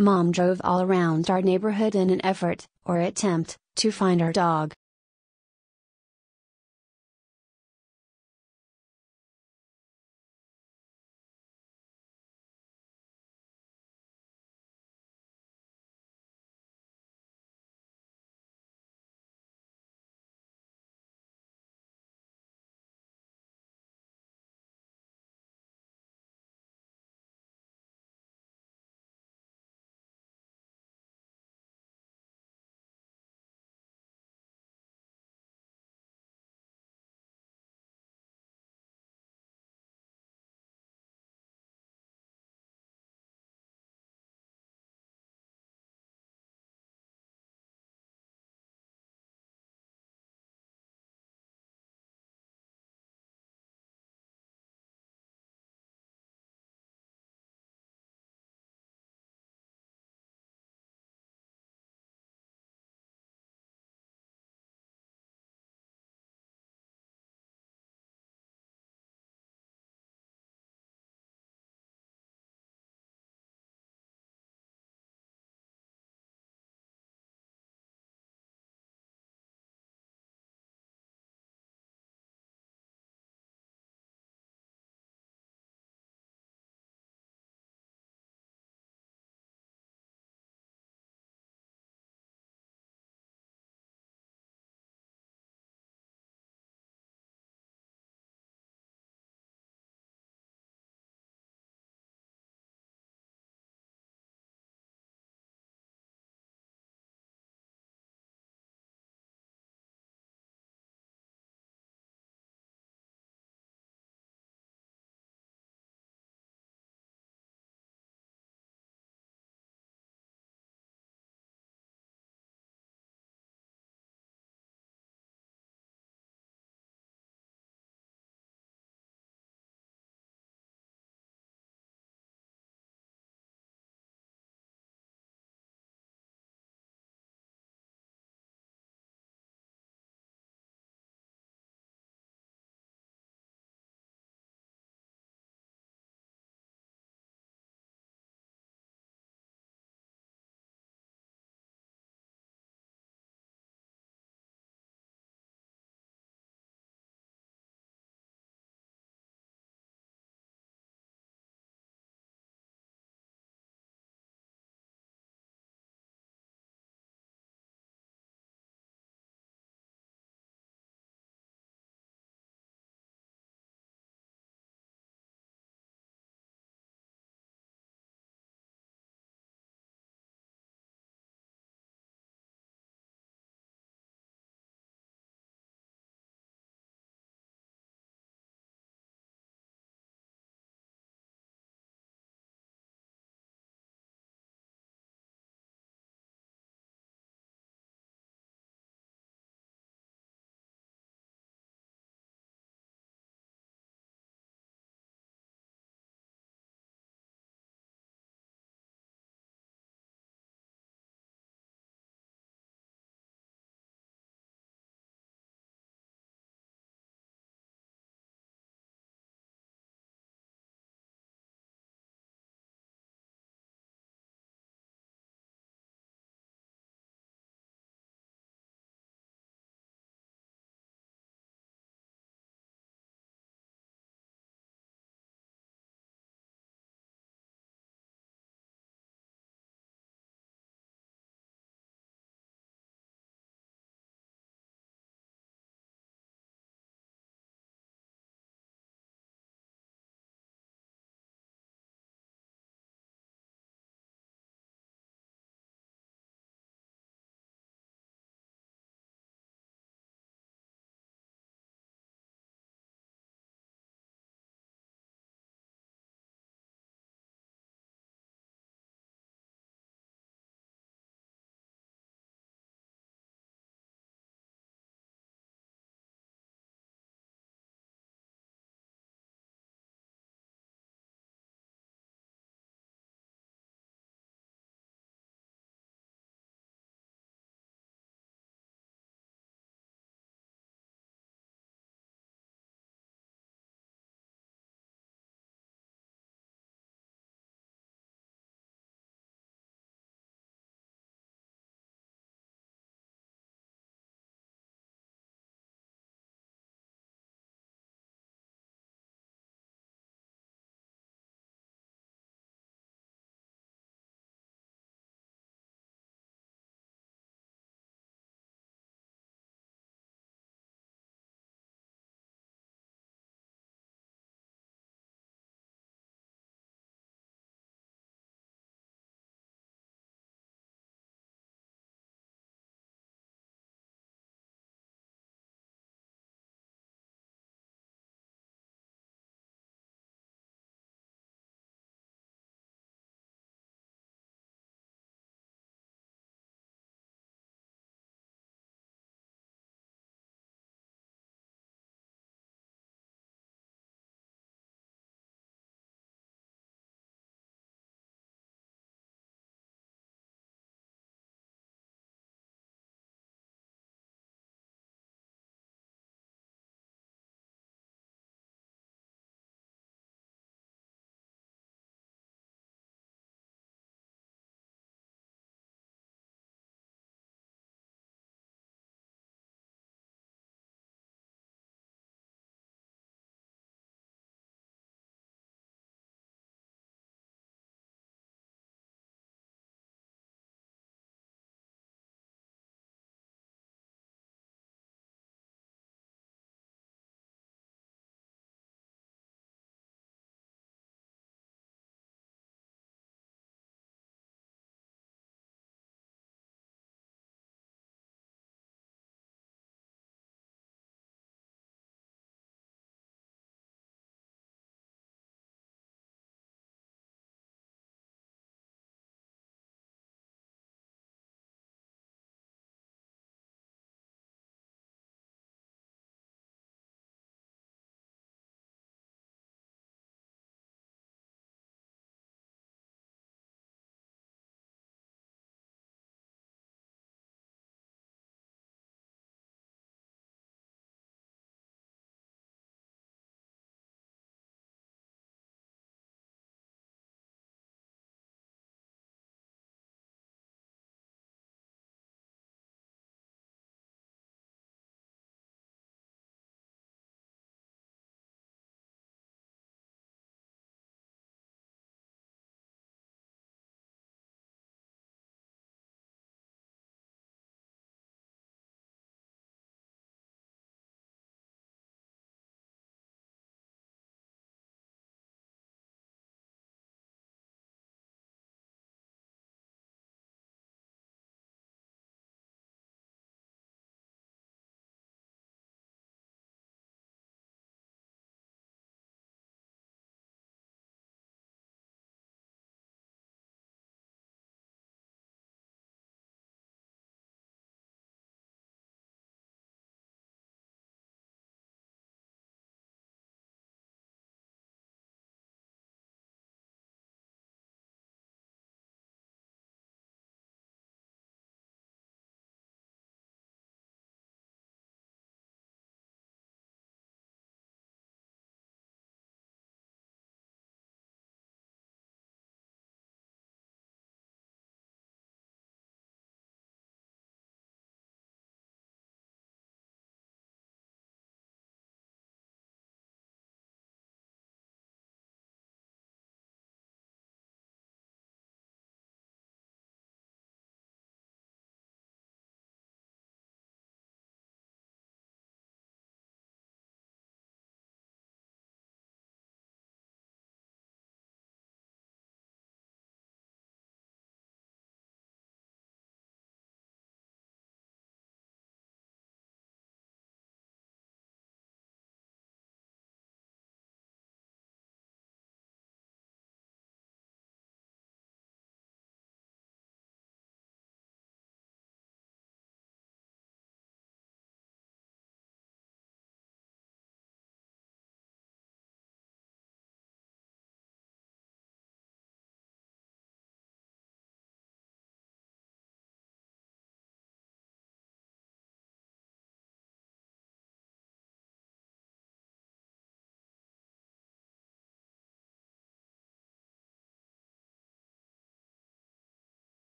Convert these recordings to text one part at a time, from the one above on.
Mom drove all around our neighborhood in an effort, or attempt, to find our dog.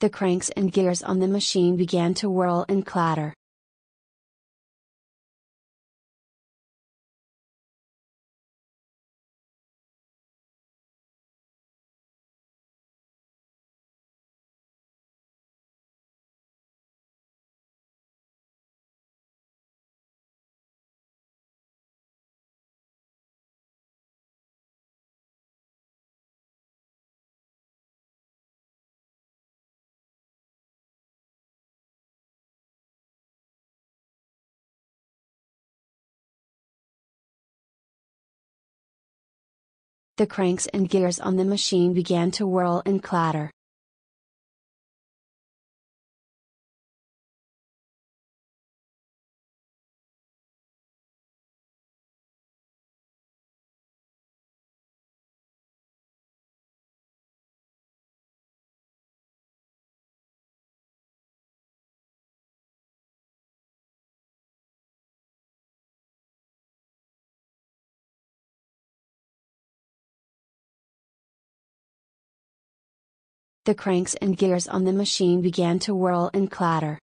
The cranks and gears on the machine began to whirl and clatter. The cranks and gears on the machine began to whirl and clatter. The cranks and gears on the machine began to whirl and clatter.